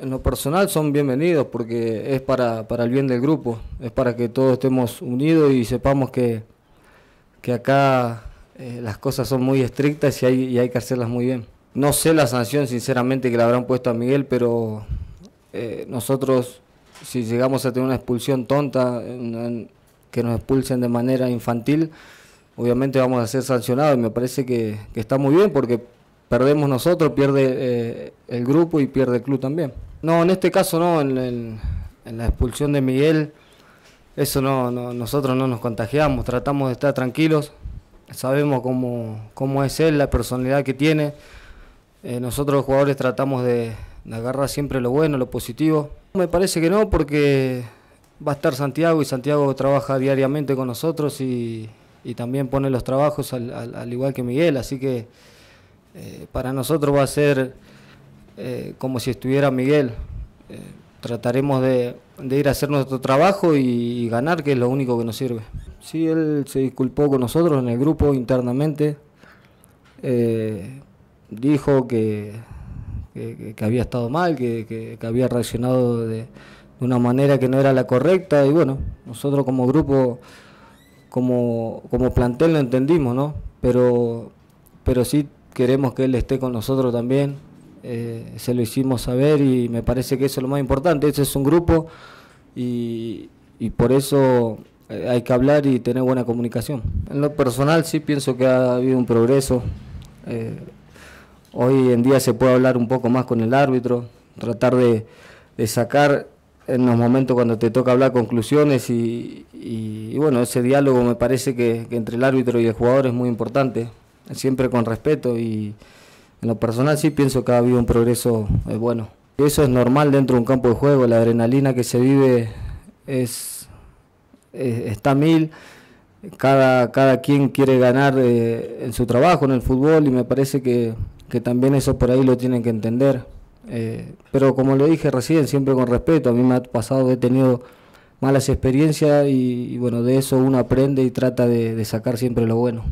En lo personal son bienvenidos porque es para, para el bien del grupo, es para que todos estemos unidos y sepamos que, que acá eh, las cosas son muy estrictas y hay, y hay que hacerlas muy bien. No sé la sanción sinceramente que le habrán puesto a Miguel, pero eh, nosotros si llegamos a tener una expulsión tonta, que nos expulsen de manera infantil, obviamente vamos a ser sancionados y me parece que, está muy bien porque perdemos nosotros, pierde eh, el grupo y pierde el club también. No, en este caso no, en, la expulsión de Miguel, eso no, nosotros no nos contagiamos, tratamos de estar tranquilos, sabemos cómo, es él, la personalidad que tiene. Eh, nosotros los jugadores tratamos de, de agarrar siempre lo bueno, lo positivo. Me parece que no, porque va a estar Santiago y Santiago trabaja diariamente con nosotros y, también pone los trabajos al, igual que Miguel, así que eh, para nosotros va a ser eh, como si estuviera Miguel. Eh, trataremos de, ir a hacer nuestro trabajo y, ganar, que es lo único que nos sirve. Sí, él se disculpó con nosotros en el grupo internamente, dijo que que, había estado mal, que, había reaccionado de, una manera que no era la correcta y bueno, nosotros como grupo, como, como plantel lo entendimos, ¿no? Pero, pero sí queremos que él esté con nosotros también, eh, se lo hicimos saber y me parece que eso es lo más importante, ese es un grupo y, por eso eh, hay que hablar y tener buena comunicación. En lo personal sí pienso que ha habido un progreso. Eh, Hoy en día se puede hablar un poco más con el árbitro, tratar de, sacar en los momentos cuando te toca hablar conclusiones y, bueno, ese diálogo me parece que, entre el árbitro y el jugador es muy importante, siempre con respeto y en lo personal sí pienso que ha habido un progreso eh, bueno. Eso es normal dentro de un campo de juego, la adrenalina que se vive es, está mil, cada, cada quien quiere ganar eh, en su trabajo, en el fútbol y me parece que que también eso por ahí lo tienen que entender. Eh, pero como lo dije recién, siempre con respeto, a mí me ha pasado, he tenido malas experiencias y, bueno, de eso uno aprende y trata de sacar siempre lo bueno.